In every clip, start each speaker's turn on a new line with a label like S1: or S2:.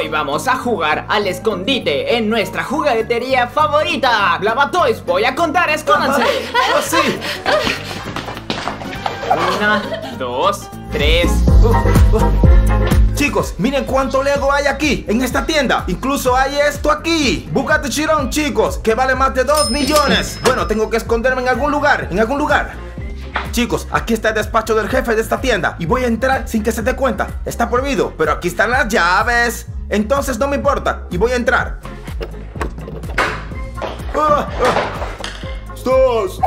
S1: Hoy vamos a jugar al escondite en nuestra juguetería favorita. Blabatoys, voy a contar, escóndanse.
S2: ¡Oh, sí!
S1: Una, dos, tres.
S2: Chicos, miren cuánto Lego hay aquí, en esta tienda. Incluso hay esto aquí. Bugatti Chiron, chicos, que vale más de 2 millones. Bueno, tengo que esconderme en algún lugar, en algún lugar. Chicos, aquí está el despacho del jefe de esta tienda y voy a entrar sin que se dé cuenta. Está prohibido, pero aquí están las llaves. Entonces no me importa y voy a entrar. Ah, ah.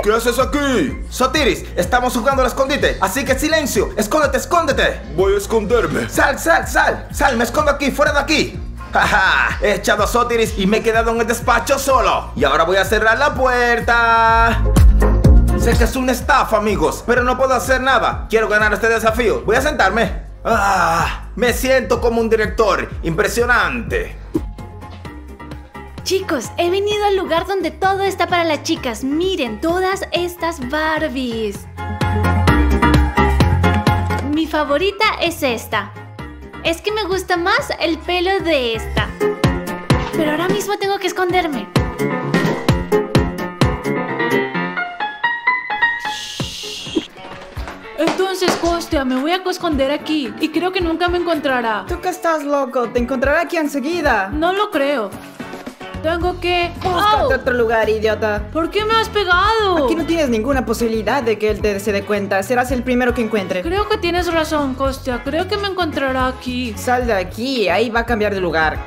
S2: ¿Qué haces aquí? Sotiris, estamos jugando al escondite, así que silencio. Escóndete, escóndete. Voy a esconderme. Sal, sal, sal. Sal, me escondo aquí, fuera de aquí. Jaja, he echado a Sotiris y me he quedado en el despacho solo. Y ahora voy a cerrar la puerta. Sé que es una estafa, amigos, pero no puedo hacer nada. Quiero ganar este desafío. Voy a sentarme. Ah, me siento como un director. Impresionante.
S3: Chicos, he venido al lugar donde todo está para las chicas. Miren, todas estas Barbies. Mi favorita es esta. Es que me gusta más el pelo de esta. Pero ahora mismo tengo que esconderme.
S4: Entonces, Costia, me voy a esconder aquí y creo que nunca me encontrará.
S5: Tú que estás loco, te encontrará aquí enseguida.
S4: No lo creo. Tengo que...
S5: Búscate otro lugar, idiota.
S4: ¿Por qué me has pegado?
S5: Aquí no tienes ninguna posibilidad de que él te se dé cuenta. Serás el primero que encuentre.
S4: Creo que tienes razón, Costia. Creo que me encontrará aquí.
S5: Sal de aquí, ahí va a cambiar de lugar.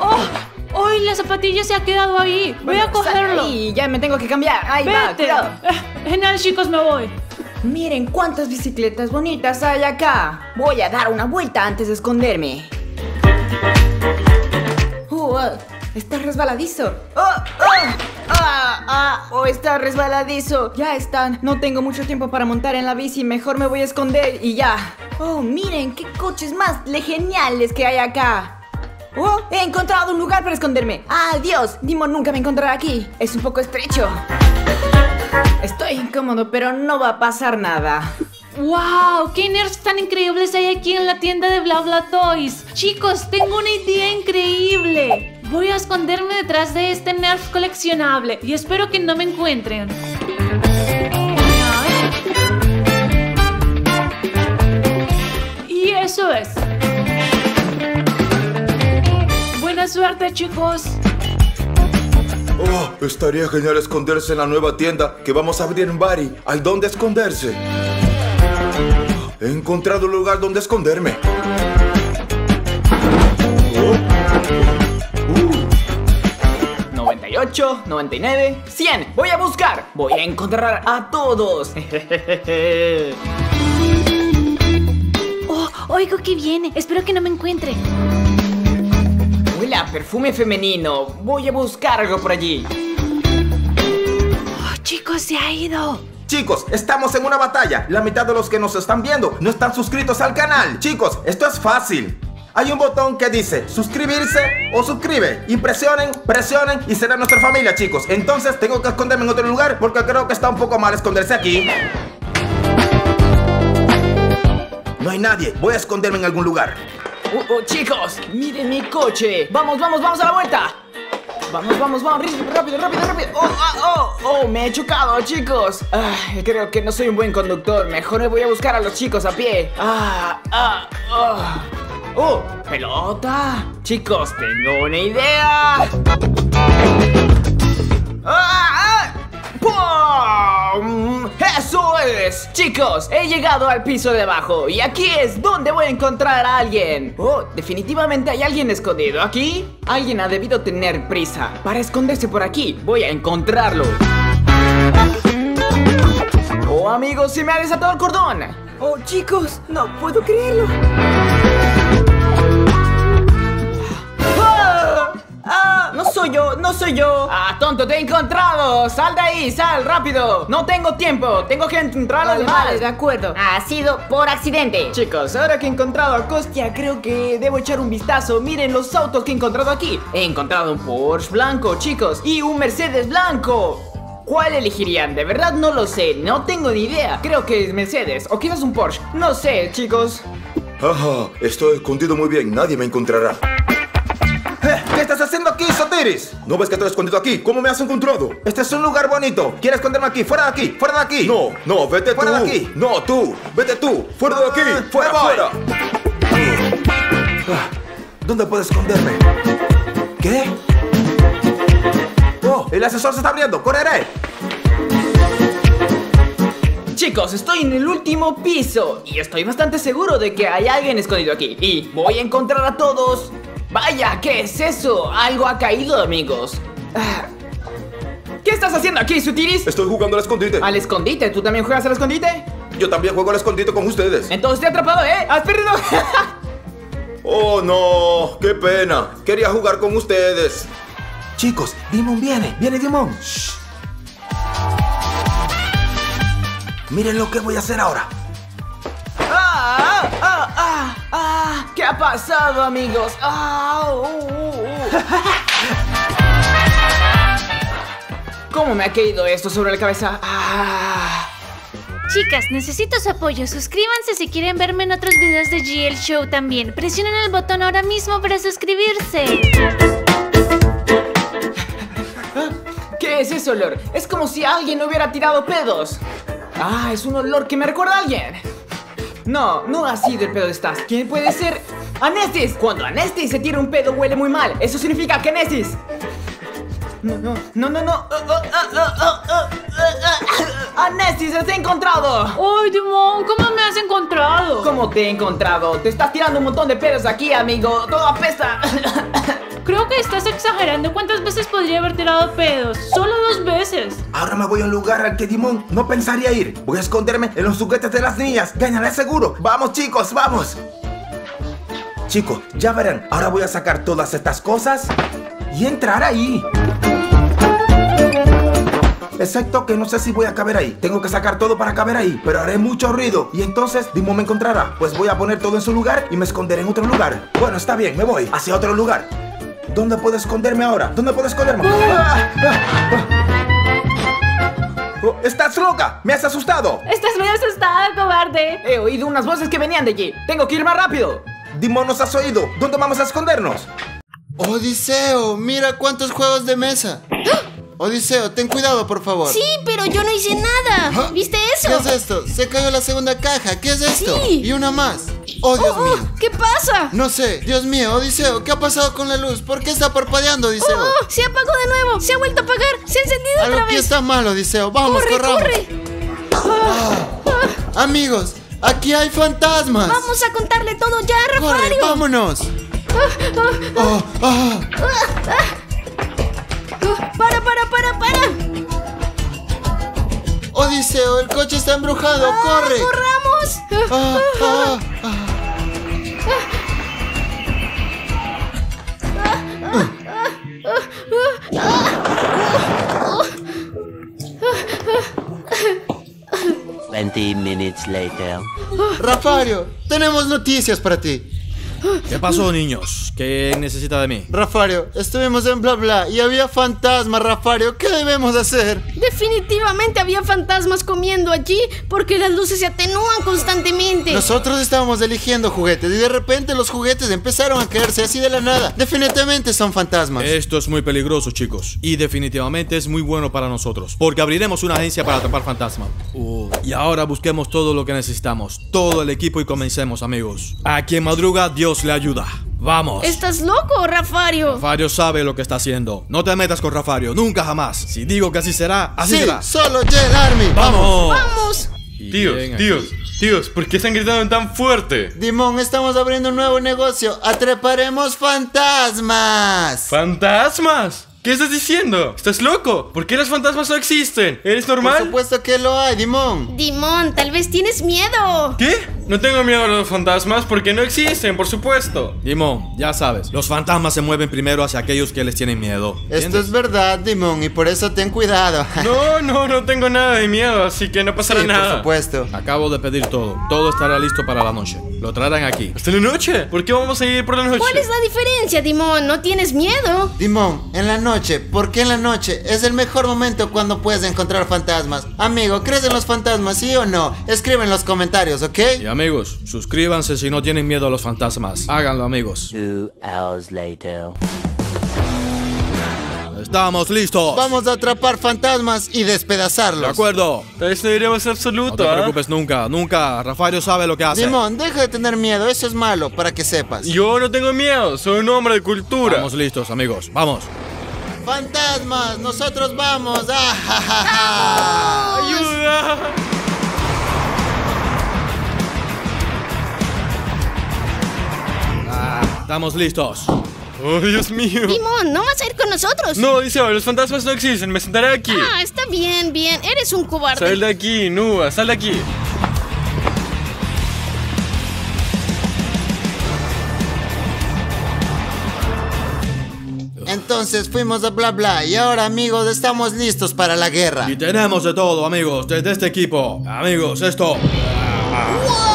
S4: ¡Oh! ¡Ay, la zapatilla se ha quedado ahí! Voy a cogerlo.
S5: ahí, ya me tengo que cambiar. Ahí va,
S4: Vete.
S5: cuidado.
S4: Eh, Genial, chicos, me voy.
S5: Miren cuántas bicicletas bonitas hay acá. Voy a dar una vuelta antes de esconderme. Uh, ah, está resbaladizo. Oh, oh, ah, ah, oh, está resbaladizo. Ya están. No tengo mucho tiempo para montar en la bici. Mejor me voy a esconder y ya. Oh, miren qué coches más le- geniales que hay acá. Oh, he encontrado un lugar para esconderme. Adiós. Dimo nunca me encontrará aquí. Es un poco estrecho. Estoy incómodo, pero no va a pasar nada.
S4: ¡Wow! ¡Qué nerds tan increíbles hay aquí en la tienda de Bla Bla Toys! Chicos, tengo una idea increíble. Voy a esconderme detrás de este Nerf coleccionable y espero que no me encuentren. Y eso es. Buena suerte, chicos.
S2: Oh, estaría genial esconderse en la nueva tienda que vamos a abrir en Bari. ¿Hay dónde esconderse? He encontrado un lugar donde esconderme. Uh,
S1: 98, 99, 100. Voy a buscar. Voy a encontrar a todos.
S3: Oh, oigo que viene. Espero que no me encuentre.
S1: Huele a perfume femenino. Voy a buscar algo por allí.
S3: Oh, chicos, se ha ido.
S2: Chicos, estamos en una batalla. La mitad de los que nos están viendo no están suscritos al canal. Chicos, esto es fácil. Hay un botón que dice suscribirse o suscribe. Impresionen, presionen y será nuestra familia, chicos. Entonces tengo que esconderme en otro lugar porque creo que está un poco mal esconderse aquí. No hay nadie. Voy a esconderme en algún lugar.
S1: Oh, oh, chicos, miren mi coche. Vamos, vamos, vamos a la vuelta. Vamos, vamos, vamos, rápido, rápido, rápido. Oh, ah, oh, oh, me he chocado, chicos. Ay, creo que no soy un buen conductor. Mejor me voy a buscar a los chicos a pie. Ah, ah, oh. Oh, pelota. Chicos, tengo una idea. ¡Ah! ¡Ah! ¡Pum! ¡Eso es! Chicos, he llegado al piso de abajo y aquí es donde voy a encontrar a alguien. Oh, definitivamente hay alguien escondido aquí. Alguien ha debido tener prisa para esconderse por aquí. Voy a encontrarlo. Oh, amigos, se me ha desatado el cordón.
S5: Oh, chicos, no puedo creerlo. ¡Ah! ¡Ah! No soy yo, no soy yo.
S1: Ah, tonto, te he encontrado. Sal de ahí, sal, rápido. No tengo tiempo. Tengo que entrar a los
S5: Vale,
S1: demás.
S5: vale, de acuerdo.
S6: Ha sido por accidente.
S1: Chicos, ahora que he encontrado a Costia, creo que debo echar un vistazo. Miren los autos que he encontrado aquí. He encontrado un Porsche blanco, chicos, y un Mercedes blanco. ¿Cuál elegirían? De verdad no lo sé, no tengo ni idea. Creo que es Mercedes o quizás un Porsche. No sé, chicos.
S2: Ajá, estoy escondido muy bien. Nadie me encontrará. Eh, ¿Qué estás haciendo Sotiris? ¿No ves que estoy escondido aquí? ¿Cómo me has encontrado? Este es un lugar bonito. ¿Quieres esconderme aquí? ¡Fuera de aquí! ¡Fuera de aquí! No, no, vete
S7: Fuera
S2: tú.
S7: de aquí.
S2: No, tú. Vete tú. ¡Fuera de aquí!
S7: Ah,
S2: ¡Fuera, fuera! Ah, ¿Dónde puedo esconderme? ¿Qué? ¡Oh! El ascensor se está abriendo. ¡Correré!
S1: Chicos, estoy en el último piso y estoy bastante seguro de que hay alguien escondido aquí. Y voy a encontrar a todos. Vaya, ¿qué es eso? Algo ha caído, amigos. Ah. ¿Qué estás haciendo aquí, Sutiris?
S2: Estoy jugando al escondite.
S1: Al escondite, ¿tú también juegas al escondite?
S2: Yo también juego al escondite con ustedes.
S1: Entonces te he atrapado, ¿eh? ¡Has perdido!
S2: Oh, no. ¡Qué pena! Quería jugar con ustedes. Chicos, Dimon viene. Viene Dimon. Shh. Miren lo que voy a hacer ahora.
S1: Ha pasado, amigos? Uh. ¿Cómo me ha caído esto sobre la cabeza? ¡Ah!
S3: Chicas, necesito su apoyo. Suscríbanse si quieren verme en otros videos de GL Show también. Presionen el botón ahora mismo para suscribirse.
S1: ¿Qué es ese olor? Es como si alguien hubiera tirado pedos. Ah, es un olor que me recuerda a alguien. No, no ha sido el pedo de Stas. ¿Quién puede ser? ¡Anestis! Cuando Anestis se tira un pedo huele muy mal. Eso significa que Anestis. No, no, no, no, no. Uh, uh, uh. ¡Anestis, te he encontrado!
S4: ¡Ay, Dimon! ¿Cómo me has encontrado?
S1: ¿Cómo te he encontrado? Te estás tirando un montón de pedos aquí, amigo. Todo apesta.
S4: Creo que estás exagerando. ¿Cuántas veces podría haber tirado pedos? Solo dos veces.
S2: Ahora me voy a un lugar al que Dimon no pensaría ir. Voy a esconderme en los juguetes de las niñas. Ganaré seguro. Vamos, chicos, vamos. Chicos, ya verán. Ahora voy a sacar todas estas cosas y entrar ahí. Excepto que no sé si voy a caber ahí. Tengo que sacar todo para caber ahí, pero haré mucho ruido. Y entonces Dimon me encontrará. Pues voy a poner todo en su lugar y me esconderé en otro lugar. Bueno, está bien, me voy hacia otro lugar. ¿Dónde puedo esconderme ahora? ¿Dónde puedo esconderme? ¡Ah! ¡Ah! ¡Ah! Oh, ¡Estás loca! ¡Me has asustado!
S4: Estás muy asustada, cobarde.
S1: He oído unas voces que venían de allí. Tengo que ir más rápido.
S2: Dimon, ¿nos has oído? ¿Dónde vamos a escondernos?
S7: Odiseo, mira cuántos juegos de mesa. Odiseo, ten cuidado, por favor.
S8: Sí, pero yo no hice nada.
S7: ¿Ah?
S8: ¿Viste
S7: ¿Qué
S8: eso?
S7: es esto? Se cayó la segunda caja. ¿Qué es esto?
S8: Sí.
S7: Y una más. Oh, Dios
S8: Oh,
S7: mío.
S8: oh, ¿Qué pasa?
S7: No sé, Dios mío, Odiseo, ¿qué ha pasado con la luz? ¿Por qué está parpadeando, Odiseo?
S8: Oh, se apagó de nuevo. Se ha vuelto a apagar. Se ha encendido
S7: Algo
S8: otra
S7: aquí
S8: vez.
S7: está mal, Odiseo. Vamos,
S8: corre,
S7: corramos.
S8: corre.
S7: Amigos, aquí hay fantasmas.
S8: Vamos a contarle todo ya,
S7: Corre,
S8: Rafario.
S7: vámonos. Oh, ah.
S8: Para, para, para, para.
S7: Odiseo, el coche está embrujado. corre.
S8: ¡Corramos!
S7: Ah, ah, ah.
S9: Twenty minutes later.
S7: Rafario, tenemos noticias para ti.
S10: ¿Qué pasó, niños? ¿Qué necesita de mí?
S7: Rafario, estuvimos en bla bla y había fantasmas, Rafario. ¿Qué debemos hacer?
S8: Definitivamente había fantasmas comiendo allí porque las luces se atenúan constantemente.
S7: Nosotros estábamos eligiendo juguetes y de repente los juguetes empezaron a caerse así de la nada. Definitivamente son fantasmas.
S10: Esto es muy peligroso, chicos. Y definitivamente es muy bueno para nosotros. Porque abriremos una agencia para atrapar fantasmas. Uh, y ahora busquemos todo lo que necesitamos. Todo el equipo y comencemos, amigos. A quien madruga, Dios le ayuda. Vamos.
S8: ¿Estás loco, Rafario?
S10: Rafario sabe lo que está haciendo. No te metas con Rafario, nunca jamás. Si digo que así será, así
S7: sí,
S10: será.
S7: solo Jet Army.
S10: ¡Vamos!
S8: ¡Vamos!
S11: Tíos, tíos, tíos, ¿por qué están gritando tan fuerte?
S7: Dimon, estamos abriendo un nuevo negocio. Atraparemos fantasmas.
S11: ¡Fantasmas! ¿Qué estás diciendo? ¿Estás loco? ¿Por qué los fantasmas no existen? ¿Eres
S7: Por
S11: normal?
S7: supuesto que lo hay, Dimon.
S8: Dimon, tal vez tienes miedo.
S11: ¿Qué? No tengo miedo a los fantasmas porque no existen, por supuesto.
S10: Dimon, ya sabes, los fantasmas se mueven primero hacia aquellos que les tienen miedo.
S7: Esto es verdad, Dimon, y por eso ten cuidado.
S11: No, no, no tengo nada de miedo, así que no pasará
S7: Sí, por
S11: nada.
S7: supuesto.
S10: Acabo de pedir todo. Todo estará listo para la noche. Lo traerán aquí.
S11: ¿Hasta la noche? ¿Por qué vamos a ir por la noche?
S8: ¿Cuál es la diferencia, Dimon? ¿No tienes miedo?
S7: Dimon, en la noche, ¿por qué en la noche? Es el mejor momento cuando puedes encontrar fantasmas. Amigo, ¿crees en los fantasmas, sí o no? Escribe en los comentarios, ¿ok?
S10: Y Amigos, suscríbanse si no tienen miedo a los fantasmas. Háganlo, amigos.
S9: Two hours later.
S10: Estamos listos.
S7: Vamos a atrapar fantasmas y despedazarlos.
S10: De acuerdo.
S11: Esto debería ser
S10: No
S11: absoluto,
S10: te
S11: ¿ah?
S10: preocupes nunca, nunca. Rafario sabe lo que hace.
S7: Simón, deja de tener miedo, eso es malo, para que sepas.
S11: Yo no tengo miedo, soy un hombre de cultura.
S10: Estamos listos, amigos. Vamos.
S7: ¡Fantasmas! ¡Nosotros vamos! ¡Ah, ja, ja, ja!
S11: ¡Ayuda!
S10: Estamos listos.
S11: ¡Oh, Dios mío!
S8: Timón, ¿no vas a ir con nosotros?
S11: No, Odiseo, los fantasmas no existen, me sentaré aquí.
S8: Ah, está bien, bien. Eres un cobarde.
S11: Sal de aquí, Nua, sal de aquí.
S7: Entonces fuimos a bla bla y ahora amigos estamos listos para la guerra.
S10: Y tenemos de todo, amigos, desde este equipo. Amigos, esto.
S8: ¡Wow!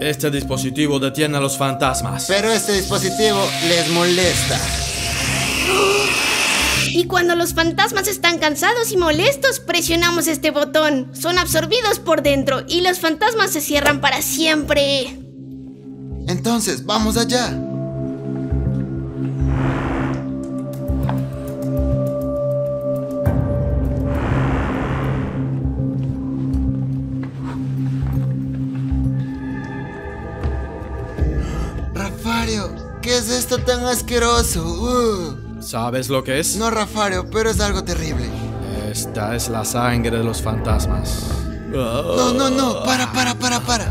S10: Este dispositivo detiene a los fantasmas.
S7: Pero este dispositivo les molesta.
S8: Y cuando los fantasmas están cansados y molestos, presionamos este botón. Son absorbidos por dentro y los fantasmas se cierran para siempre.
S7: Entonces, vamos allá. ¿Qué es esto tan asqueroso? Uh.
S10: ¿Sabes lo que es?
S7: No, Rafario, pero es algo terrible.
S10: Esta es la sangre de los fantasmas.
S7: No, no, no, para, para, para, para.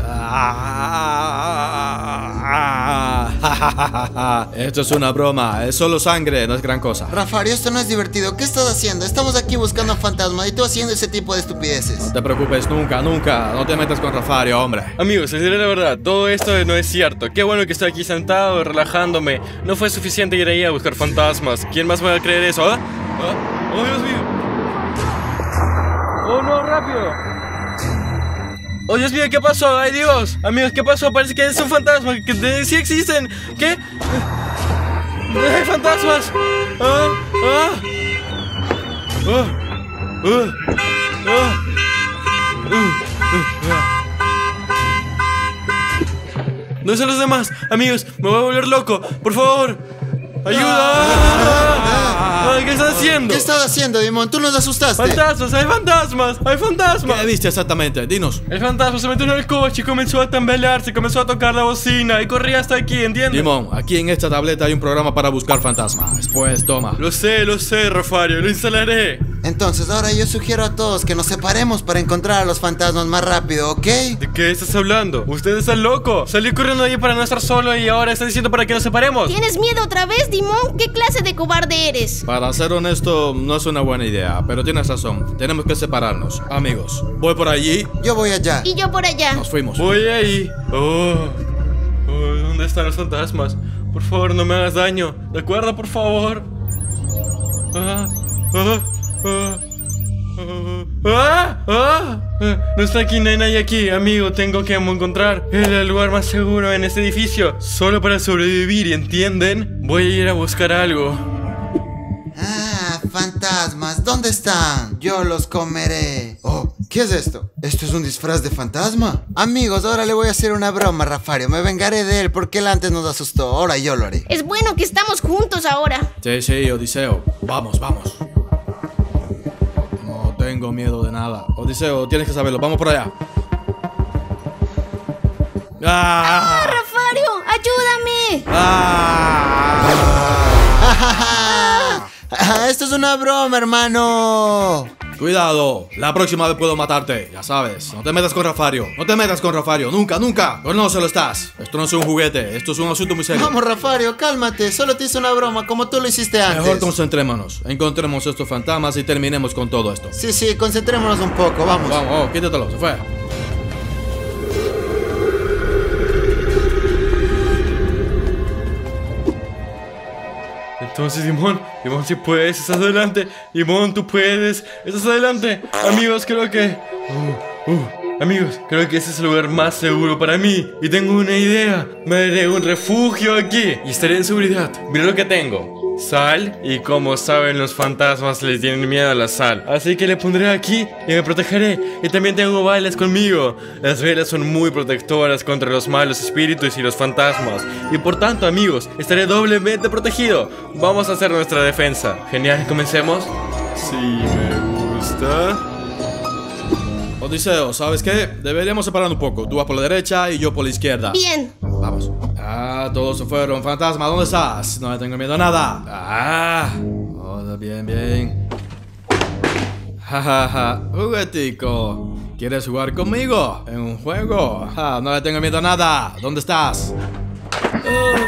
S10: Esto es una broma, es solo sangre, no es gran cosa.
S7: Rafario, esto no es divertido. ¿Qué estás haciendo? Estamos aquí buscando a fantasmas y tú haciendo ese tipo de estupideces.
S10: No te preocupes nunca, nunca. No te metas con Rafario, hombre.
S11: Amigos, les diré la verdad, todo esto no es cierto. Qué bueno que estoy aquí sentado, relajándome. No fue suficiente ir ahí a buscar fantasmas. ¿Quién más me va a creer eso, ah? ¿Ah? ¡Oh, Dios mío! ¡Oh, no, rápido! ¡Oh, Dios mío, qué pasó! ¡Ay, Dios! Amigos, ¿qué pasó? Parece que es un fantasma. Que de- sí existen. ¿Qué? ¡Hay fantasmas! ¡Ah! ¡Ah! ¡Ah! ¡Ah! ¡Ah! ¿Dónde son los demás? Amigos, me voy a volver loco. Por favor. ¡Ayuda! Ay, ¿Qué estás haciendo?
S7: ¿Qué estás haciendo, Dimon? Tú nos asustaste.
S11: ¡Fantasmas! ¡Hay fantasmas! ¡Hay fantasmas!
S10: ¿Qué viste exactamente? Dinos.
S11: El fantasma se metió en el coche y comenzó a tambalearse, comenzó a tocar la bocina y corría hasta aquí, ¿entiendes?
S10: Dimon, aquí en esta tableta hay un programa para buscar fantasmas. Pues toma.
S11: Lo sé, lo sé, Rafario, lo instalaré.
S7: Entonces ahora yo sugiero a todos que nos separemos para encontrar a los fantasmas más rápido, ¿ok?
S11: ¿De qué estás hablando? Usted está loco. Salí corriendo ahí para no estar solo y ahora está diciendo para que nos separemos.
S8: ¿Tienes miedo otra vez, Dimon? ¿Qué clase de cobarde eres?
S10: Para ser honesto, no es una buena idea, pero tienes razón. Tenemos que separarnos. Amigos, voy por allí.
S7: Yo voy allá.
S8: Y yo por allá.
S10: Nos fuimos.
S11: Voy ahí. Oh. Oh, ¿Dónde están los fantasmas? Por favor, no me hagas daño. ¿De acuerdo, por favor? Ah, ah, ah, ah, ah, ah. Eh, No está aquí, no hay nadie aquí, amigo. Tengo que encontrar el lugar más seguro en este edificio. Solo para sobrevivir, ¿entienden? Voy a ir a buscar algo.
S7: Ah, fantasmas, ¿dónde están? Yo los comeré. Oh, ¿qué es esto? ¿Esto es un disfraz de fantasma? Amigos, ahora le voy a hacer una broma a Rafario. Me vengaré de él porque él antes nos asustó. Ahora yo lo haré.
S8: Es bueno que estamos juntos ahora.
S10: Sí, sí, Odiseo. Vamos, vamos. No tengo miedo de nada. Odiseo, tienes que saberlo. Vamos por allá. ¡Ah!
S8: ¡Rafario! ¡Ayúdame!
S10: ¡Ah!
S7: Ah, esto es una broma, hermano.
S10: Cuidado, la próxima vez puedo matarte, ya sabes. No te metas con Rafario, no te metas con Rafario, nunca, nunca. No, no se lo estás. Esto no es un juguete, esto es un asunto muy serio.
S7: Vamos, Rafario, cálmate. Solo te hice una broma como tú lo hiciste antes.
S10: Mejor concentrémonos, encontremos estos fantasmas y terminemos con todo esto.
S7: Sí, sí, concentrémonos un poco, vamos.
S10: Vamos, oh, quítatelo, se fue.
S11: Entonces, Dimon, Dimon, si puedes, estás adelante. Dimon, tú puedes, estás adelante. Amigos, creo que. Uh, uh, Amigos, creo que ese es el lugar más seguro para mí. Y tengo una idea. Me haré un refugio aquí. Y estaré en seguridad. Mira lo que tengo. Sal. Y como saben los fantasmas les tienen miedo a la sal. Así que le pondré aquí y me protegeré. Y también tengo balas conmigo. Las velas son muy protectoras contra los malos espíritus y los fantasmas. Y por tanto amigos, estaré doblemente protegido. Vamos a hacer nuestra defensa. Genial, comencemos. Sí, me gusta
S10: Odiseo, ¿sabes qué? Deberíamos separar un poco. Tú vas por la derecha y yo por la izquierda.
S8: Bien.
S10: Vamos. Ah, todos se fueron. Fantasma, ¿dónde estás? No le tengo miedo a nada. Ah. Oh, bien, bien. Jajaja. Juguetico. ¿Quieres jugar conmigo? ¿En un juego? Ah, no le tengo miedo a nada. ¿Dónde estás?
S8: ¡Oh!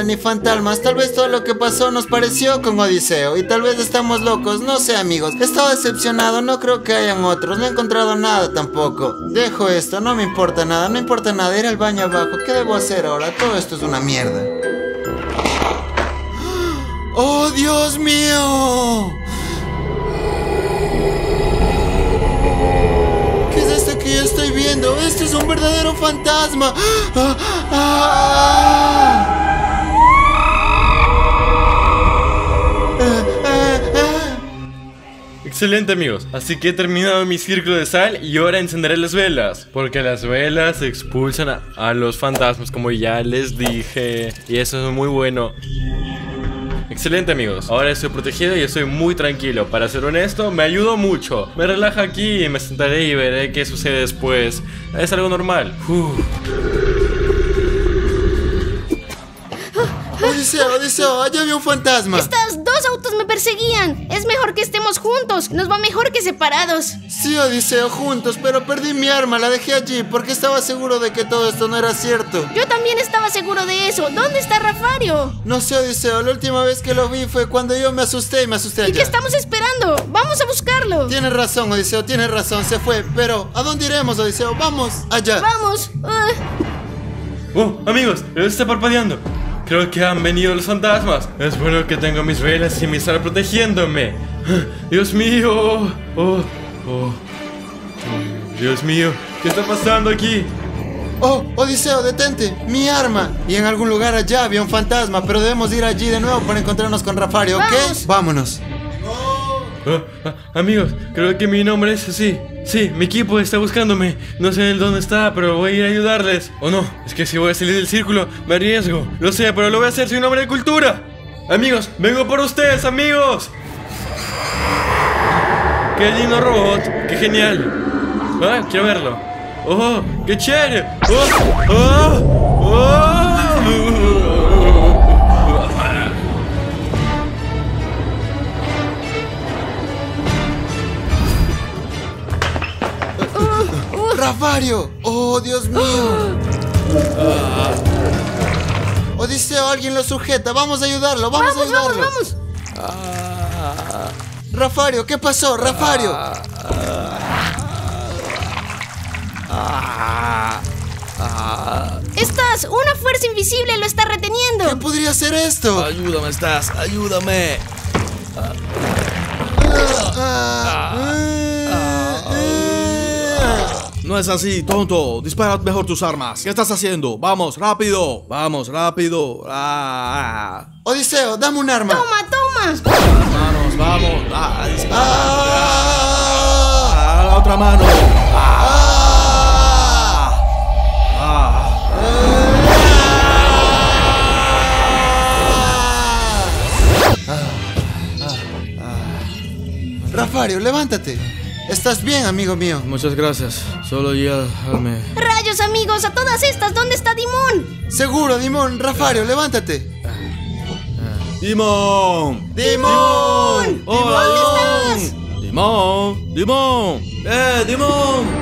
S7: Ni fantasmas. Tal vez todo lo que pasó nos pareció con Odiseo. Y tal vez estamos locos, no sé, amigos. He estado decepcionado, no creo que hayan otros. No he encontrado nada tampoco. Dejo esto, no me importa nada, no importa nada. Ir al baño abajo. ¿Qué debo hacer ahora? Todo esto es una mierda. ¡Oh, Dios mío! ¿Qué es esto que yo estoy viendo? Esto es un verdadero fantasma. ¡Ah! ¡Ah!
S11: Excelente amigos, así que he terminado mi círculo de sal y ahora encenderé las velas Porque las velas expulsan a, a los fantasmas como ya les dije Y eso es muy bueno. Excelente amigos, ahora estoy protegido y estoy muy tranquilo. Para ser honesto, me ayudó mucho. Me relaja aquí y me sentaré y veré qué sucede después. Es algo normal. Uf.
S7: Odiseo, Odiseo, allá había un fantasma.
S8: Estas dos autos me perseguían. Es mejor que estemos juntos. Nos va mejor que separados.
S7: Sí, Odiseo, juntos, pero perdí mi arma, la dejé allí porque estaba seguro de que todo esto no era cierto.
S8: Yo también estaba seguro de eso. ¿Dónde está Rafario?
S7: No sé, Odiseo, la última vez que lo vi fue cuando yo me asusté y me asusté
S8: ¿Y
S7: allá.
S8: qué estamos esperando? Vamos a buscarlo.
S7: Tienes razón, Odiseo, tienes razón, se fue. Pero, ¿a dónde iremos, Odiseo? Vamos, allá.
S8: Vamos. Ah.
S11: Oh, amigos, está parpadeando Creo que han venido los fantasmas Es bueno que tengo mis velas y mi sal protegiéndome Dios mío Oh, oh Dios mío, ¿qué está pasando aquí?
S7: Oh, Odiseo, detente, mi arma. Y en algún lugar allá había un fantasma, pero debemos ir allí de nuevo para encontrarnos con Rafario, ¿ok?
S8: Vamos.
S7: Vámonos.
S11: Oh, ah, amigos, creo que mi nombre es así. Sí, mi equipo está buscándome. No sé dónde está, pero voy a ir a ayudarles. O no, es que si voy a salir del círculo, me arriesgo. Lo sé, pero lo voy a hacer sin nombre de cultura. Amigos, vengo por ustedes, amigos. Qué lindo robot, qué genial. Ah, quiero verlo. Oh, qué chévere. Oh, oh, oh.
S7: Rafario, oh, Dios mío. Odiseo, alguien lo sujeta. Vamos a ayudarlo, vamos, a
S8: Vamos,
S7: ayudarlo.
S8: vamos, vamos.
S7: Rafario, ¿qué pasó? Rafario.
S8: Estás, una fuerza invisible lo está
S7: ¿Qué
S8: reteniendo.
S7: podría ser esto?
S10: Ayúdame, estás. Ayúdame.
S7: Ah, ah, ah.
S10: No es así, tonto. Dispara mejor tus armas. ¿Qué estás haciendo? Vamos, rápido. Vamos, rápido. Ah,
S7: Odiseo, dame un arma.
S8: Toma, toma.
S10: Manos, vamos. Ah, dispara.
S7: Ah,
S10: Ah, la otra mano. Ah, ah.
S7: Rafario, levántate. ¿Estás bien, amigo mío?
S10: Muchas gracias. Solo llévame.
S8: Rayos, amigos, a todas estas, ¿dónde está Dimon?
S7: Seguro, Dimón. Rafario, levántate.
S10: ¡Dimon!
S7: ¡Dimon!
S10: ¡Oh! ¡Dimon! ¡Dimon! ¡Eh, Dimon!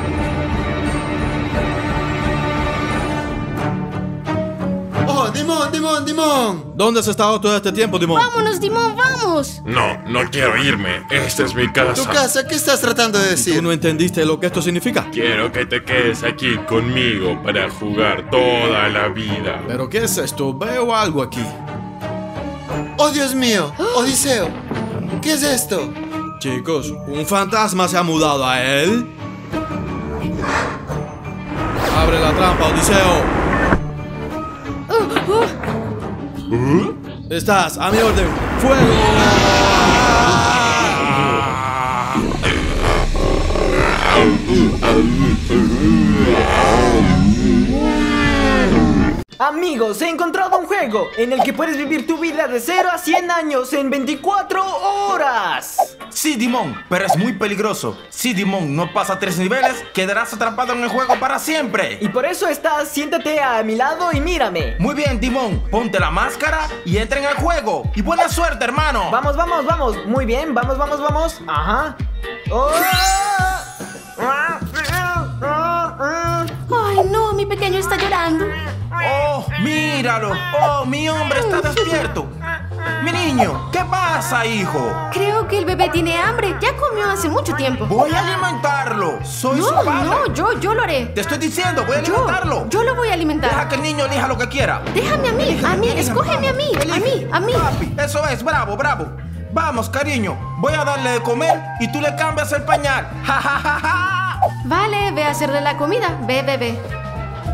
S7: ¡Oh, Dimon, Dimon, Dimon!
S10: ¿Dónde has estado todo este tiempo, Dimon?
S8: Vámonos, Dimon, vamos.
S12: No, no quiero irme. Esta es mi
S7: ¿Tu
S12: casa.
S7: casa? ¿Qué estás tratando de
S10: ¿Tú
S7: decir?
S10: no entendiste lo que esto significa?
S12: Quiero que te quedes aquí conmigo para jugar toda la vida.
S10: ¿Pero qué es esto? Veo algo aquí.
S7: ¡Oh, Dios mío! ¡Odiseo! ¿Qué es esto?
S10: Chicos, un fantasma se ha mudado a él. Abre la trampa, Odiseo. Estás a mi orden. ¡Fuego!
S1: Amigos, he encontrado un juego en el que puedes vivir tu vida de 0 a 100 años en 24 horas.
S2: Sí, Dimon, pero es muy peligroso. Si Dimon no pasa tres niveles, quedarás atrapado en el juego para siempre.
S1: Y por eso estás, siéntate a mi lado y mírame.
S2: Muy bien, Dimon, ponte la máscara y entra en el juego. Y buena suerte, hermano.
S1: Vamos, vamos, vamos. Muy bien, vamos, vamos, vamos. Ajá. Oh.
S2: Míralo. Oh, mi hombre está despierto. Mi niño, ¿qué pasa, hijo?
S8: Creo que el bebé tiene hambre. Ya comió hace mucho tiempo.
S2: Voy a alimentarlo. Soy su
S8: No,
S2: padre.
S8: no, yo, yo lo haré.
S2: Te estoy diciendo, voy a
S8: Yo,
S2: alimentarlo.
S8: yo lo voy a
S2: Deja
S8: alimentar.
S2: que el niño elija lo que quiera.
S8: Déjame a mí, a mí, escógeme a mí, a mí, a mí.
S2: Papi, eso es, bravo, bravo. Vamos, cariño, voy a darle de comer y tú le cambias el pañal. Ja, ja, ja, ja.
S8: Vale, ve a hacerle la comida. Ve, ve, ve.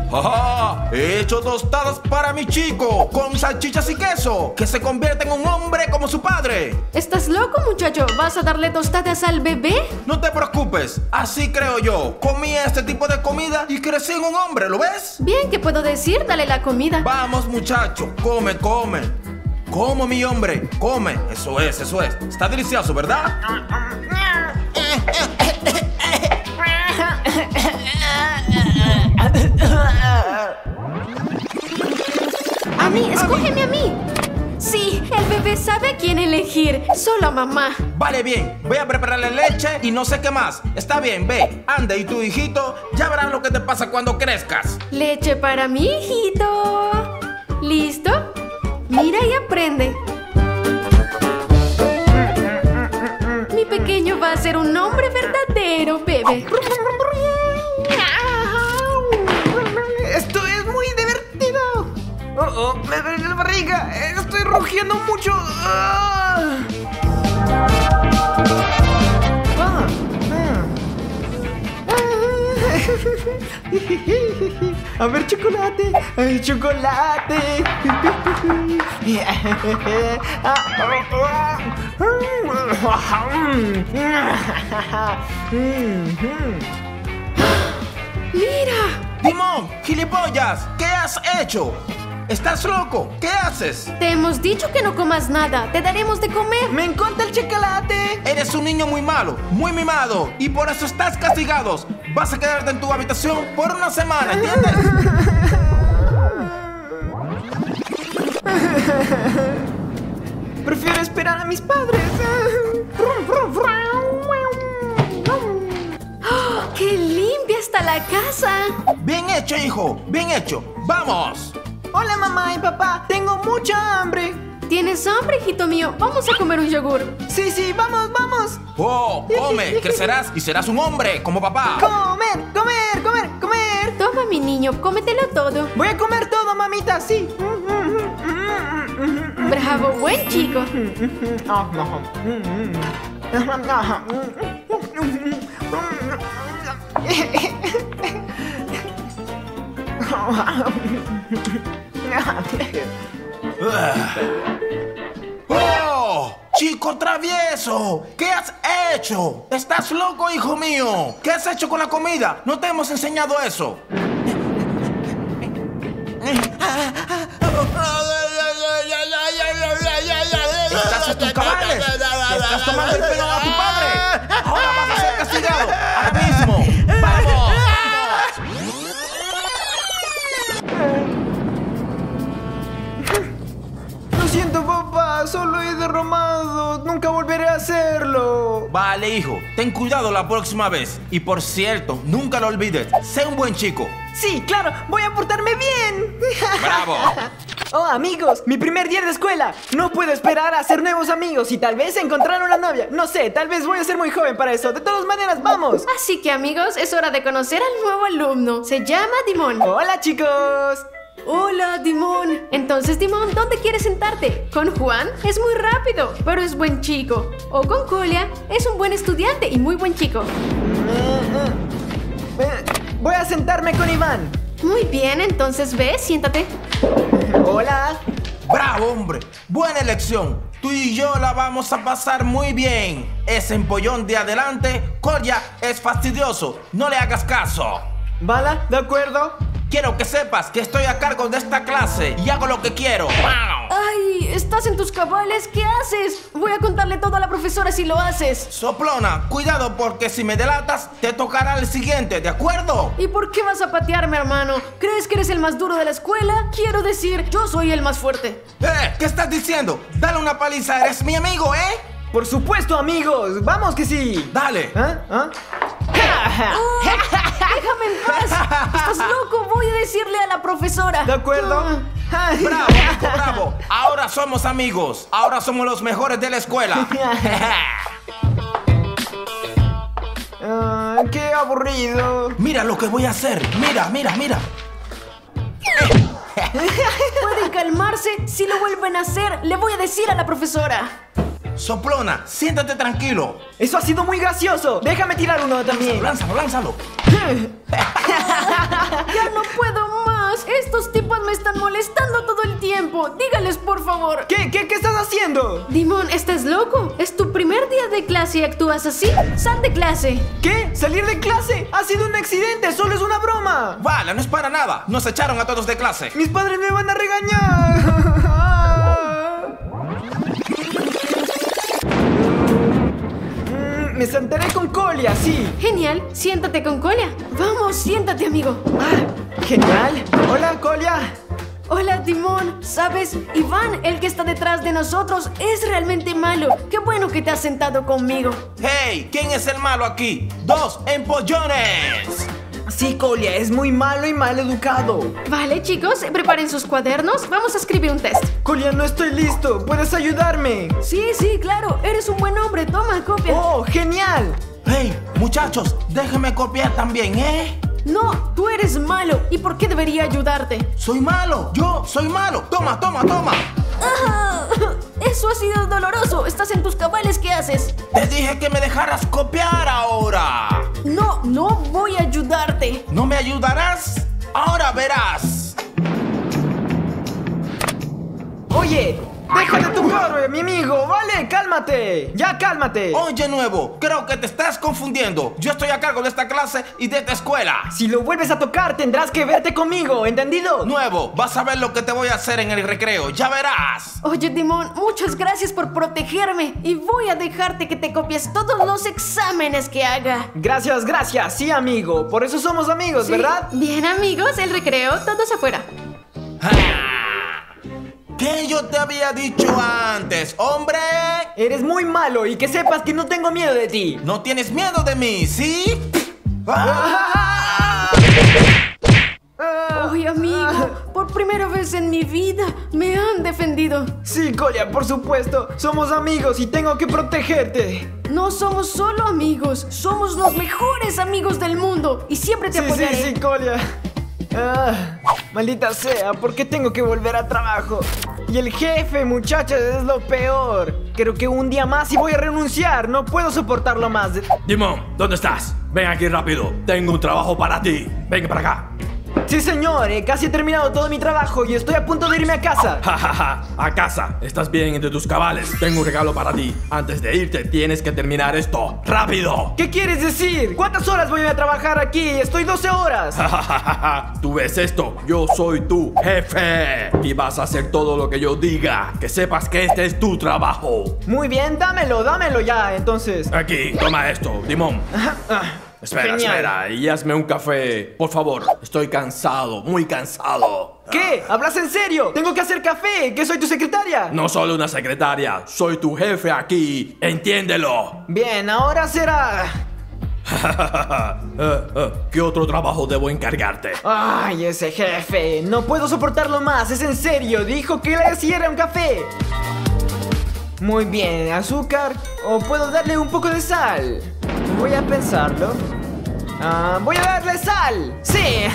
S2: Ja, ja. He hecho tostadas para mi chico con salchichas y queso, que se convierte en un hombre como su padre.
S8: ¿Estás loco, muchacho? ¿Vas a darle tostadas al bebé?
S2: No te preocupes, así creo yo. Comí este tipo de comida y crecí en un hombre, ¿lo ves?
S8: Bien, ¿qué puedo decir? Dale la comida.
S2: Vamos, muchacho, come, come. Como mi hombre, come. Eso es, eso es. Está delicioso, ¿verdad?
S8: A mí, escógeme a mí. Sí, el bebé sabe a quién elegir. Solo a mamá.
S2: Vale, bien. Voy a prepararle leche y no sé qué más. Está bien, ve. Ande y tu hijito ya verán lo que te pasa cuando crezcas.
S8: Leche para mi hijito. ¿Listo? Mira y aprende. Mi pequeño va a ser un hombre verdadero, bebé.
S1: Oh, me duele la barriga. Estoy rugiendo mucho. Ah. Ah, ah. A ver, chocolate. Ay, chocolate.
S8: Mira,
S2: Timón, gilipollas, ¿qué has hecho? ¿Estás loco? ¿Qué haces?
S8: te hemos dicho que no comas nada. Te daremos de comer.
S1: Me encanta el chocolate.
S2: Eres un niño muy malo, muy mimado, y por eso estás castigado. Vas a quedarte en tu habitación por una semana, ¿entiendes?
S1: Prefiero esperar a mis padres.
S8: ¡Oh, ¡Qué limpia está la casa!
S2: Bien hecho, hijo, bien hecho. ¡Vamos!
S1: Hola mamá y papá, tengo mucha hambre.
S8: ¿Tienes hambre, hijito mío? Vamos a comer un yogur.
S1: Sí, sí, vamos, vamos.
S2: ¡Oh, come! Crecerás y serás un hombre como papá.
S1: Comer, comer, comer, comer.
S8: Toma, mi niño, cómetelo todo.
S1: Voy a comer todo, mamita, sí.
S8: Bravo, buen chico.
S2: ¡Oh! ¡Chico travieso! ¿Qué has hecho? ¿Estás loco, hijo mío? ¿Qué has hecho con la comida? No te hemos enseñado eso. Estás tomando el Vale, hijo, ten cuidado la próxima vez. Y por cierto, nunca lo olvides, sé un buen chico.
S1: Sí, claro, voy a portarme bien.
S2: ¡Bravo!
S1: Oh, amigos, mi primer día de escuela. No puedo esperar a hacer nuevos amigos y tal vez encontrar una novia. No sé, tal vez voy a ser muy joven para eso. De todas maneras, vamos.
S8: Así que amigos, es hora de conocer al nuevo alumno. Se llama Dimon.
S1: Hola, chicos.
S8: Hola, Dimon. Entonces, Dimon, ¿dónde quieres sentarte? Con Juan es muy rápido, pero es buen chico. O con Colia es un buen estudiante y muy buen chico.
S1: Eh, Voy a sentarme con Iván.
S8: Muy bien, entonces ve, siéntate.
S1: Hola.
S2: ¡Bravo, hombre! Buena elección. Tú y yo la vamos a pasar muy bien. Ese empollón de adelante, Coria, es fastidioso. No le hagas caso.
S1: ¿Bala? ¿De acuerdo?
S2: Quiero que sepas que estoy a cargo de esta clase y hago lo que quiero.
S8: Ay, ¿estás en tus cabales? ¿Qué haces? Voy a contarle todo a la profesora si lo haces.
S2: Soplona, cuidado porque si me delatas, te tocará el siguiente, ¿de acuerdo?
S8: ¿Y por qué vas a patearme, hermano? ¿Crees que eres el más duro de la escuela? Quiero decir, yo soy el más fuerte.
S2: ¡Eh! ¿Qué estás diciendo? Dale una paliza, eres mi amigo, ¿eh?
S1: Por supuesto, amigos. Vamos que sí.
S2: Dale.
S1: ¿Ah? ¿Ah?
S8: Oh, déjame en paz. Estás loco. Voy a decirle a la profesora.
S1: ¿De acuerdo? Ay.
S2: ¡Bravo, hijo, bravo! Ahora somos amigos. Ahora somos los mejores de la escuela.
S1: Ah, ¡Qué aburrido!
S2: mira lo que voy a hacer. Mira, mira, mira.
S8: Pueden calmarse. Si lo vuelven a hacer, le voy a decir a la profesora.
S2: Soplona, siéntate tranquilo.
S1: Eso ha sido muy gracioso. Déjame tirar uno también.
S2: Lánzalo, lánzalo.
S8: Ya no puedo más. Estos tipos me están molestando todo el tiempo. Dígales, por favor.
S1: ¿Qué, qué, qué estás haciendo?
S8: Dimon, ¿estás loco? Es tu primer día de clase y actúas así. Sal de clase.
S1: ¿Qué? ¿Salir de clase? Ha sido un accidente, solo es una broma.
S2: Vale, no es para nada. Nos echaron a todos de clase.
S1: Mis padres me van a regañar. Me sentaré con Colia, sí.
S8: Genial. Siéntate con Colia. Vamos, siéntate, amigo.
S1: Ah, genial. Hola, Colia.
S8: Hola, Timón. ¿Sabes? Iván, el que está detrás de nosotros, es realmente malo. Qué bueno que te has sentado conmigo.
S2: ¡Hey! ¿Quién es el malo aquí? ¡Dos empollones!
S1: Sí, Colia, es muy malo y mal educado.
S8: Vale, chicos, preparen sus cuadernos. Vamos a escribir un test.
S1: Colia, no estoy listo. ¿Puedes ayudarme?
S8: Sí, sí, claro. Eres un buen hombre. Toma, copia.
S1: ¡Oh, genial!
S2: ¡Hey! Muchachos, déjenme copiar también, ¿eh?
S8: No, tú eres malo. ¿Y por qué debería ayudarte?
S2: Soy malo. Yo soy malo. Toma, toma, toma.
S8: Eso ha sido doloroso. Estás en tus cabales. ¿Qué haces?
S2: Te dije que me dejaras copiar ahora.
S8: No, no voy a ayudarte.
S2: ¿No me ayudarás? Ahora verás.
S1: Oye, deja de tocarme, mi amigo, ¿vale? Cálmate. Ya, cálmate.
S2: Oye, nuevo, creo que te estás confundiendo. Yo estoy a cargo de esta clase y de esta escuela.
S1: Si lo vuelves a tocar, tendrás que verte conmigo, ¿entendido?
S2: Nuevo, vas a ver lo que te voy a hacer en el recreo. Ya verás.
S8: Oye, Timón, muchas gracias por protegerme y voy a dejarte que te copies todos los exámenes que haga.
S1: Gracias, gracias. Sí, amigo. Por eso somos amigos,
S8: Sí.
S1: ¿verdad?
S8: Bien, amigos, el recreo, todos afuera.
S2: ¿Qué yo te había dicho antes, hombre?
S1: Eres muy malo y que sepas que no tengo miedo de ti.
S2: No tienes miedo de mí, ¿sí? ¡Ah!
S8: Oye, amigo, por primera vez en mi vida me han defendido.
S1: Sí, Colia, por supuesto. Somos amigos y tengo que protegerte.
S8: No somos solo amigos, somos los mejores amigos del mundo y siempre te
S1: Sí, sí,
S8: apoyaré.
S1: sí, Colia. Ah, maldita sea, ¿por qué tengo que volver a trabajo? Y el jefe, muchachos, es lo peor. Creo que un día más y voy a renunciar. No puedo soportarlo más.
S10: Dimon, ¿dónde estás? Ven aquí rápido. Tengo un trabajo para ti. Ven para acá.
S1: Sí, señor, eh, casi he terminado todo mi trabajo y estoy a punto de irme a casa.
S10: Ja, ja, ja. A casa. Estás bien entre tus cabales. Tengo un regalo para ti. Antes de irte, tienes que terminar esto. ¡Rápido!
S1: ¿Qué quieres decir? ¿Cuántas horas voy a trabajar aquí? Estoy 12 horas.
S10: Ja, ja, ja, ja, ja. Tú ves esto. Yo soy tu jefe. Y vas a hacer todo lo que yo diga. Que sepas que este es tu trabajo.
S1: Muy bien, dámelo, dámelo ya, entonces.
S10: Aquí, toma esto, Dimon. Espera,
S1: Genial.
S10: espera, y hazme un café. Por favor, estoy cansado, muy cansado.
S1: ¿Qué? ¿Hablas en serio? Tengo que hacer café, que soy tu secretaria.
S11: No solo una secretaria, soy tu jefe aquí. Entiéndelo.
S1: Bien, ahora será...
S11: Eh, eh, ¿Qué otro trabajo debo encargarte?
S1: Ay, ese jefe. No puedo soportarlo más, es en serio. Dijo que le hiciera un café. Muy bien, azúcar. O puedo darle un poco de sal. Voy a pensarlo. Ah, voy a darle sal. Sí.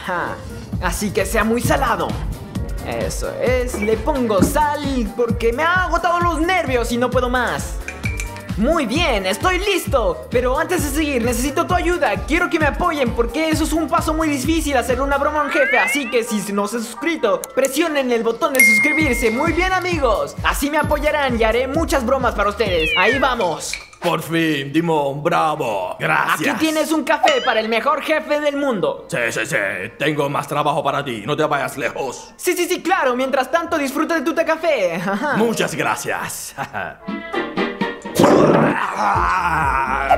S1: Así que sea muy salado. Eso es, le pongo sal porque me ha agotado los nervios y no puedo más. Muy bien, estoy listo. Pero antes de seguir, necesito tu ayuda. Quiero que me apoyen porque eso es un paso muy difícil hacer una broma a un jefe. Así que si no se han suscrito, presionen el botón de suscribirse. Muy bien, amigos. Así me apoyarán y haré muchas bromas para ustedes. Ahí vamos.
S11: Por fin, Dimon, bravo. Gracias.
S1: Aquí tienes un café para el mejor jefe del mundo.
S11: Sí, sí, sí. Tengo más trabajo para ti. No te vayas lejos.
S1: Sí, sí, sí, claro. Mientras tanto, disfruta de tu té café.
S11: Muchas gracias.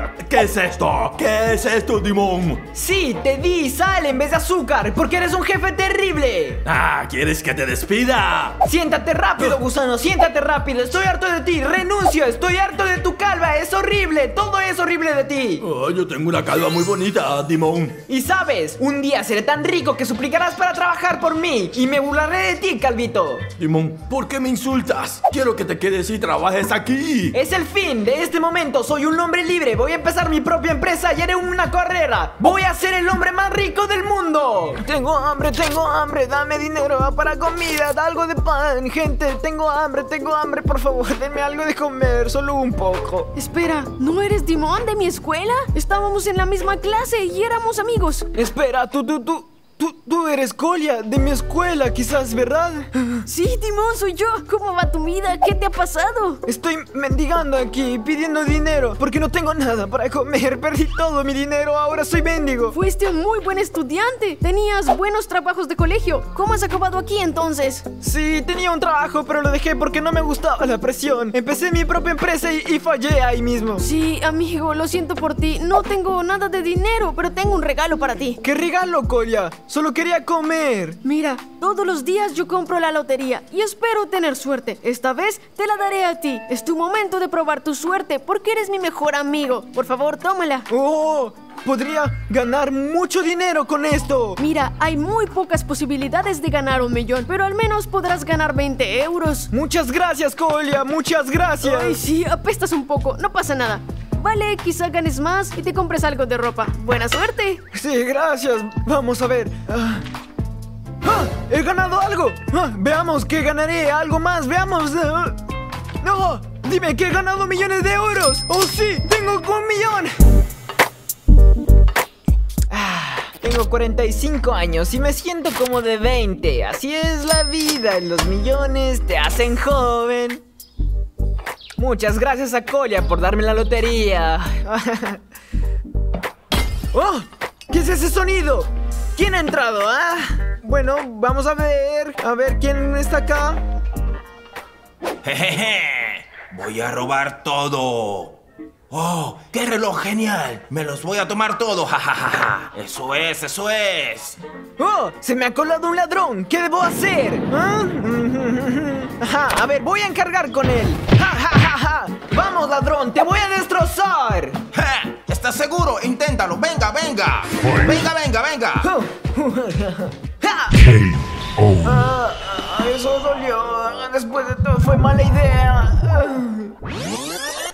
S11: ¿Qué es esto? ¿Qué es esto, Dimon?
S1: Sí, te di sal en vez de azúcar porque eres un jefe terrible.
S11: Ah, ¿quieres que te despida?
S1: Siéntate rápido, gusano, siéntate rápido. Estoy harto de ti, renuncio. Estoy harto de tu calva, es horrible. Todo es horrible de ti.
S11: Oh, yo tengo una calva muy bonita, Dimon.
S1: Y sabes, un día seré tan rico que suplicarás para trabajar por mí y me burlaré de ti, calvito.
S11: Dimon, ¿por qué me insultas? Quiero que te quedes y trabajes aquí.
S1: Es el fin de este momento. Soy un hombre libre. Voy a empezar mi propia empresa y haré una carrera. Voy a ser el hombre más rico del mundo. Tengo hambre, tengo hambre. Dame dinero para comida, da algo de pan. Gente, tengo hambre, tengo hambre. Por favor, denme algo de comer, solo un poco.
S8: Espera, ¿no eres Dimon de mi escuela? Estábamos en la misma clase y éramos amigos.
S1: Espera, tú, tú, tú. Tú, tú eres Colia, de mi escuela, quizás, ¿verdad?
S8: Sí, Timón, soy yo. ¿Cómo va tu vida? ¿Qué te ha pasado?
S1: Estoy mendigando aquí, pidiendo dinero, porque no tengo nada para comer. Perdí todo mi dinero, ahora soy mendigo.
S8: Fuiste un muy buen estudiante. Tenías buenos trabajos de colegio. ¿Cómo has acabado aquí entonces?
S1: Sí, tenía un trabajo, pero lo dejé porque no me gustaba la presión. Empecé mi propia empresa y, y fallé ahí mismo.
S8: Sí, amigo, lo siento por ti. No tengo nada de dinero, pero tengo un regalo para ti.
S1: ¿Qué regalo, Colia? Solo quería comer.
S8: Mira, todos los días yo compro la lotería y espero tener suerte. Esta vez te la daré a ti. Es tu momento de probar tu suerte porque eres mi mejor amigo. Por favor, tómala.
S1: ¡Oh! Podría ganar mucho dinero con esto.
S8: Mira, hay muy pocas posibilidades de ganar un millón, pero al menos podrás ganar 20 euros.
S1: Muchas gracias, Colia. Muchas gracias.
S8: Ay, sí, apestas un poco. No pasa nada. Vale, quizá ganes más y te compres algo de ropa. Buena suerte.
S1: Sí, gracias. Vamos a ver. Ah. ¡Ah! ¡He ganado algo! Ah, veamos que ganaré algo más. Veamos. Ah. ¡No! Dime que he ganado millones de euros. ¡Oh, sí! ¡Tengo un millón! Ah, Tengo 45 años y me siento como de 20. Así es la vida. Los millones te hacen joven. Muchas gracias a Colia por darme la lotería. ¡Oh! ¿Qué es ese sonido? ¿Quién ha entrado? Ah, bueno, vamos a ver. A ver quién está acá.
S2: Jejeje, voy a robar todo. ¡Oh, qué reloj genial! Me los voy a tomar todos, jajajaja. Eso es, eso es.
S1: ¡Oh! ¡Se me ha colado un ladrón! ¿Qué debo hacer? ¿Ah? Ajá, a ver, voy a encargar con él. ¡Ja, ja, ja! ¡Vamos, ladrón! ¡Te voy a destrozar!
S2: Ja, ¿Estás seguro? Inténtalo. Venga, venga. Venga, venga, venga.
S1: ¡Ja! Ah, ah, eso dolió. Después de todo fue mala idea. Ah.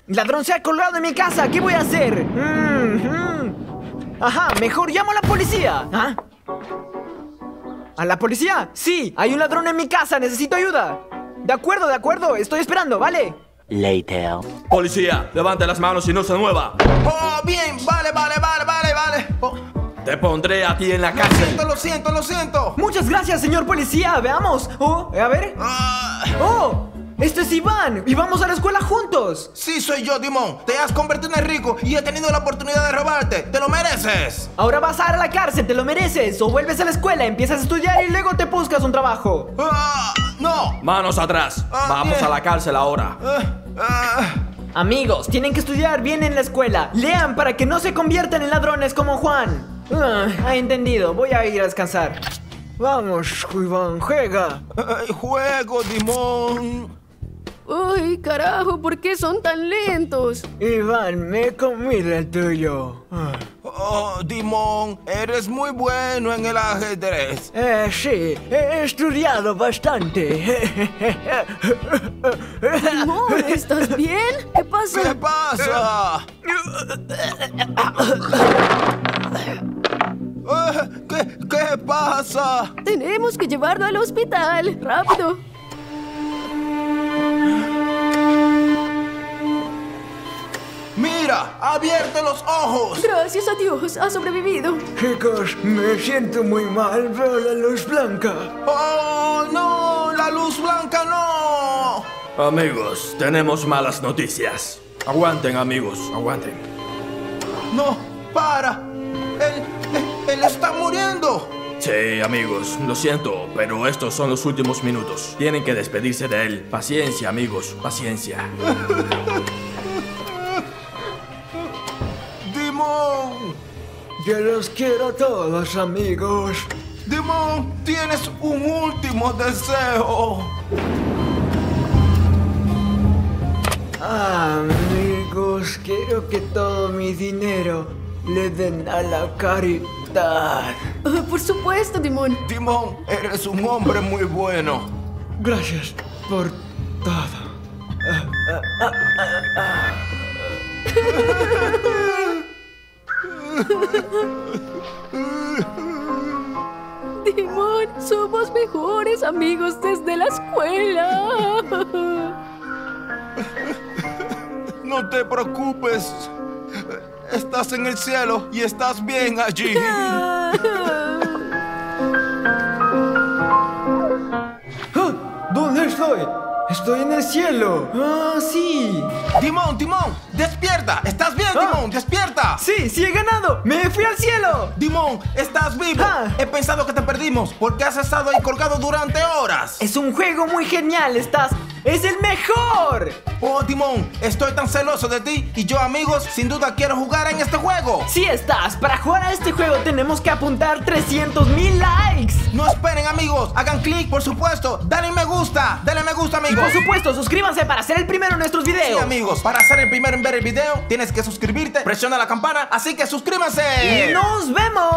S1: Ladrón se ha colgado en mi casa. ¿Qué voy a hacer? Mm, mm. Ajá, mejor llamo a la policía. ¿Ah? ¿A la policía? Sí, hay un ladrón en mi casa. Necesito ayuda. De acuerdo, de acuerdo. Estoy esperando, ¿vale?
S9: Later.
S11: Policía, levante las manos y no se mueva.
S2: Oh, bien. Vale, vale, vale, vale, vale. Oh,
S11: Te pondré a ti en la
S2: lo siento,
S11: cárcel.
S2: lo siento, lo siento.
S1: Muchas gracias, señor policía. Veamos. Oh, a ver.
S2: Ah,
S1: Oh, este es Iván. Y vamos a la escuela juntos.
S2: sí, soy yo, Timón. Te has convertido en rico y he tenido la oportunidad de robarte. ¡Te lo mereces!
S1: Ahora vas a ir a la cárcel, te lo mereces. O vuelves a la escuela, empiezas a estudiar y luego te buscas un trabajo.
S2: Ah, ¡No!
S11: Manos atrás.
S2: Ah,
S11: Vamos
S2: bien.
S11: a la cárcel ahora.
S2: Ah, ah.
S1: Amigos, tienen que estudiar bien en la escuela. Lean para que no se conviertan en ladrones como Juan. Ha entendido, voy a ir a descansar. Vamos, Iván, juega.
S2: Eh, juego, Dimon.
S8: Uy, carajo, ¿por qué son tan lentos?
S1: Iván, me comí el tuyo. Ah.
S2: Oh, Dimon, eres muy bueno en el ajedrez.
S1: Eh, sí, he estudiado bastante.
S8: Timón, ¿estás bien? ¿Qué pasa?
S2: ¿Qué pasa? Eh, ¿Qué, ¿Qué pasa?
S8: Tenemos que llevarlo al hospital. ¡Rápido!
S2: Mira, ha abierto los ojos.
S8: Gracias a Dios, ha sobrevivido.
S1: Chicos, me siento muy mal, veo la luz blanca.
S2: Oh, no, la luz blanca no.
S10: Amigos, tenemos malas noticias. Aguanten, amigos, aguanten.
S2: No, para. Él, él, él está muriendo.
S10: Sí, amigos, lo siento, pero estos son los últimos minutos. Tienen que despedirse de él. Paciencia, amigos, paciencia.
S1: Yo los quiero a todos, amigos.
S2: Dimon, tienes un último deseo.
S1: Amigos, quiero que todo mi dinero le den a la caridad.
S8: Ah, por supuesto, Timón.
S2: Dimon, eres un hombre muy bueno.
S1: Gracias por todo.
S8: Timón, somos mejores amigos desde la escuela.
S2: No te preocupes. Estás en el cielo y estás bien allí.
S1: ¡Ah! ¿Dónde estoy? Estoy en el cielo. Ah, sí.
S2: Timón, Timón, despierta. ¿Estás bien,
S1: Ah.
S2: Timón? Despierta.
S1: Sí, sí he ganado. Me fui al cielo.
S2: Dimon, estás vivo.
S1: Ah.
S2: He pensado que te perdimos porque has estado ahí colgado durante horas.
S1: Es un juego muy genial. Estás... Es el mejor.
S2: Oh, Dimon, estoy tan celoso de ti y yo, amigos, sin duda quiero jugar en este juego.
S1: Sí estás. Para jugar a este juego tenemos que apuntar 300 mil likes.
S2: No esperen, amigos. Hagan clic, por supuesto. Dale me gusta. Dale me gusta,
S1: Y
S2: amigos.
S1: por supuesto, suscríbanse para ser el primero en nuestros
S2: Sí,
S1: videos.
S2: amigos. Para ser el primero en ver el video, tienes que suscribirte, presiona la campana. Así que suscríbanse.
S1: Y nos vemos.